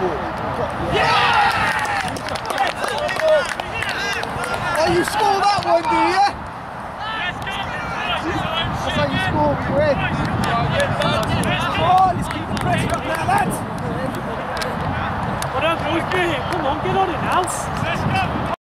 Oh, you score that one, do you? That's how you score you win. Come on, let's keep the pressure up now, lads. Well, don't Come on, get on it now.